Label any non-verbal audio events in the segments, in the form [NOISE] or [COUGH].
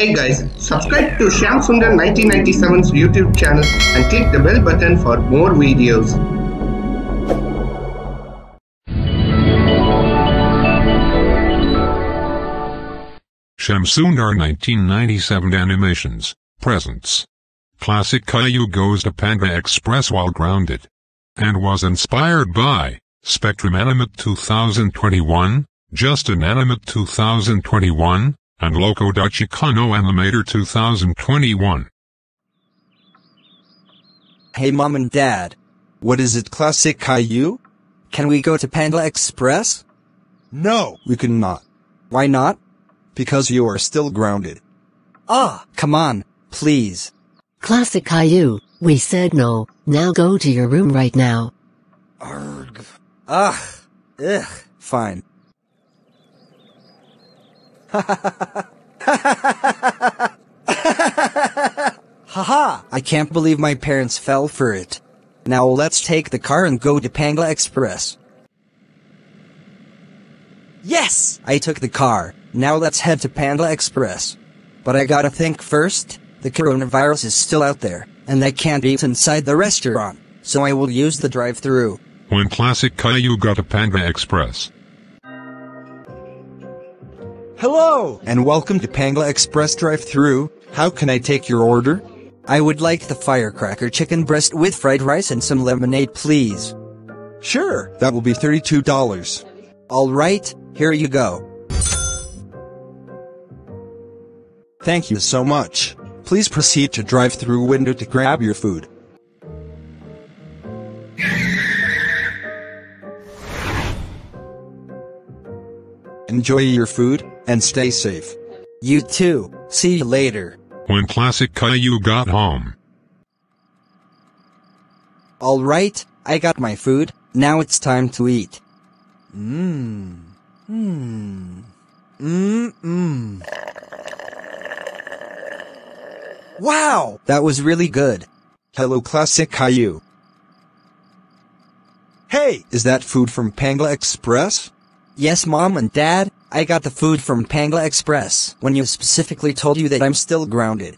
Hey guys, subscribe to Sham Sundar 1997's YouTube channel and click the bell button for more videos. Shamsundar 1997 Animations, Presents. Classic Caillou goes to Panda Express while grounded. And was inspired by, Spectrum Animate 2021, Justin Animate 2021, and Loco da Chicano Animator 2021. Hey mom and dad. What is it, Classic Caillou? Can we go to Panda Express? No, we cannot. Why not? Because you are still grounded. Ah, come on, please. Classic Caillou, we said no, now go to your room right now. Arg. Ugh. Ugh. Fine. [LAUGHS] Haha! I can't believe my parents fell for it. Now let's take the car and go to Panda Express. Yes! I took the car. Now let's head to Panda Express. But I gotta think first. The coronavirus is still out there, and I can't eat inside the restaurant, so I will use the drive-through. When Classic Caillou got a Panda Express. Hello, and welcome to Panda Express drive-through. How can I take your order? I would like the firecracker chicken breast with fried rice and some lemonade, please. Sure, that will be $32. Alright, here you go. Thank you so much. Please proceed to drive-through window to grab your food. Enjoy your food, and stay safe. You too. See you later. When Classic Caillou got home. Alright, I got my food. Now it's time to eat. Mmm. Mmm. Mmm. Mmm. Wow! That was really good. Hello, Classic Caillou. Hey, is that food from Pangla Express? Yes, Mom and Dad, I got the food from Pangla Express when you specifically told you that I'm still grounded.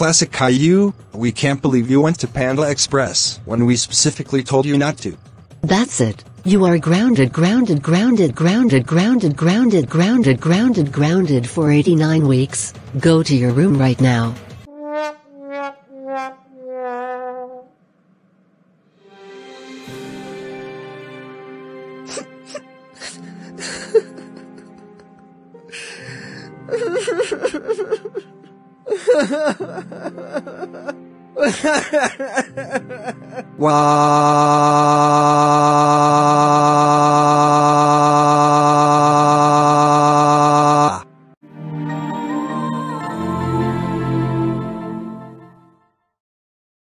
Classic Caillou, we can't believe you went to Panda Express when we specifically told you not to. That's it. You are grounded, grounded, grounded, grounded, grounded, grounded, grounded, grounded, grounded for 89 weeks. Go to your room right now. [LAUGHS] Wow.